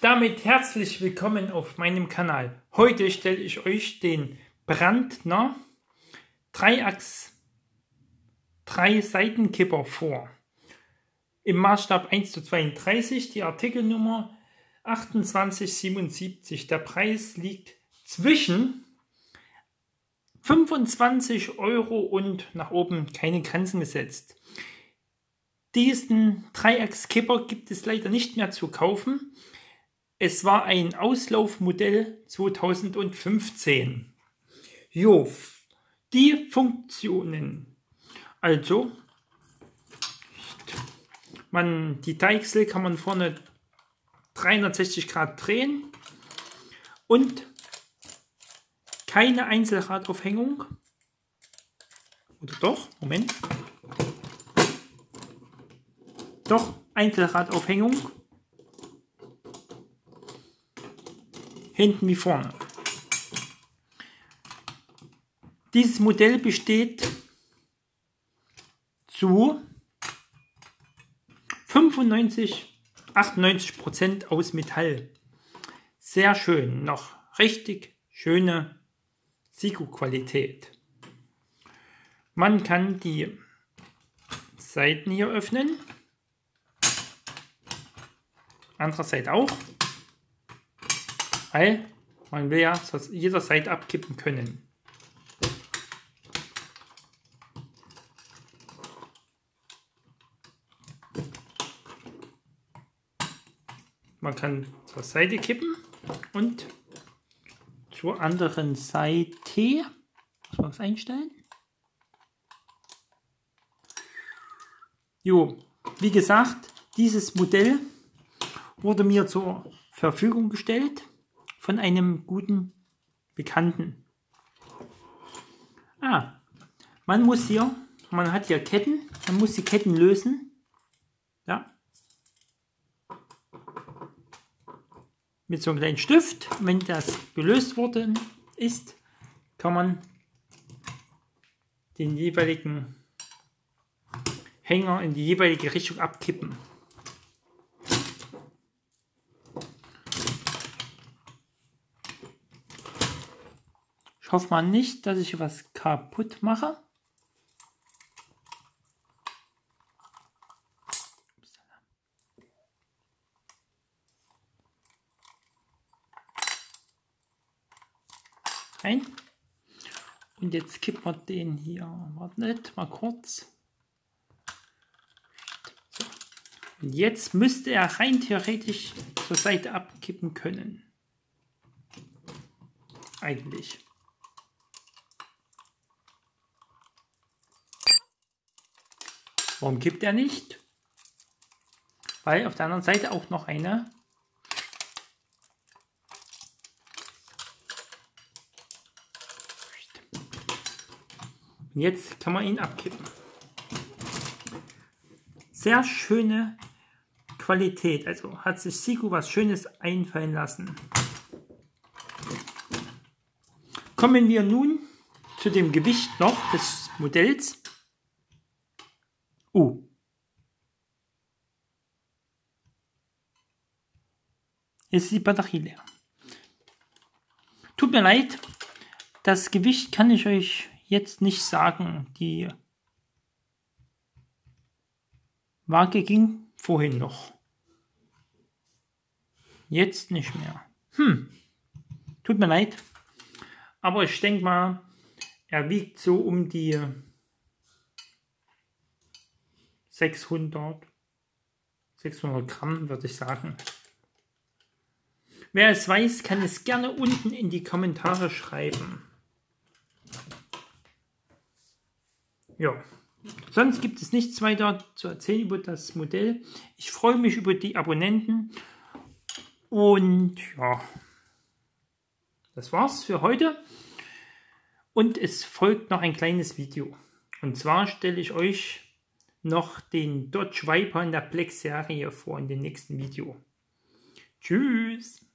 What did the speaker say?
damit herzlich willkommen auf meinem Kanal. Heute stelle ich euch den Brandner Dreiachs 3 Seitenkipper vor. Im Maßstab 1 zu 32, die Artikelnummer 2877. Der Preis liegt zwischen 25 Euro und nach oben keine Grenzen gesetzt. Diesen Dreieckskipper gibt es leider nicht mehr zu kaufen. Es war ein Auslaufmodell 2015. Jo, die Funktionen. Also, man, die Deichsel kann man vorne 360 Grad drehen und keine Einzelradaufhängung. Oder doch? Moment. Doch, Einzelradaufhängung. Hinten wie vorne. Dieses Modell besteht zu 95, 98 Prozent aus Metall. Sehr schön, noch richtig schöne Siku-Qualität. Man kann die Seiten hier öffnen. Andererseits auch. Weil man will ja jederzeit abkippen können. Man kann zur Seite kippen und zur anderen Seite. Muss man was einstellen? Jo, wie gesagt, dieses Modell wurde mir zur Verfügung gestellt von einem guten Bekannten. Ah, man muss hier, man hat hier Ketten, man muss die Ketten lösen. Ja. Mit so einem kleinen Stift. Wenn das gelöst worden ist, kann man den jeweiligen Hänger in die jeweilige Richtung abkippen. Ich hoffe mal nicht, dass ich was kaputt mache. Ein. Und jetzt kippen wir den hier. Wartet mal kurz. Und jetzt müsste er rein theoretisch zur Seite abkippen können. Eigentlich. Warum kippt er nicht? Weil auf der anderen Seite auch noch eine jetzt kann man ihn abkippen. Sehr schöne Qualität. Also hat sich Siku was Schönes einfallen lassen. Kommen wir nun zu dem Gewicht noch des Modells. Uh. Jetzt ist die Batterie leer. Tut mir leid, das Gewicht kann ich euch jetzt nicht sagen. Die Waage ging vorhin noch. Jetzt nicht mehr. Hm, tut mir leid. Aber ich denke mal, er wiegt so um die 600, 600 Gramm, würde ich sagen. Wer es weiß, kann es gerne unten in die Kommentare schreiben. Ja, sonst gibt es nichts weiter zu erzählen über das Modell. Ich freue mich über die Abonnenten und ja, das war's für heute. Und es folgt noch ein kleines Video. Und zwar stelle ich euch noch den Dodge Viper in der Black Serie vor in dem nächsten Video. Tschüss!